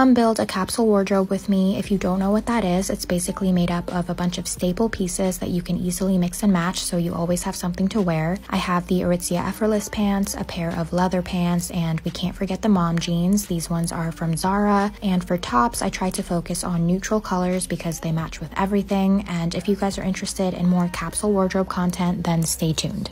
Come build a capsule wardrobe with me. If you don't know what that is, it's basically made up of a bunch of staple pieces that you can easily mix and match so you always have something to wear. I have the Aritzia Effortless pants, a pair of leather pants, and we can't forget the mom jeans. These ones are from Zara. And for tops, I try to focus on neutral colors because they match with everything. And if you guys are interested in more capsule wardrobe content, then stay tuned.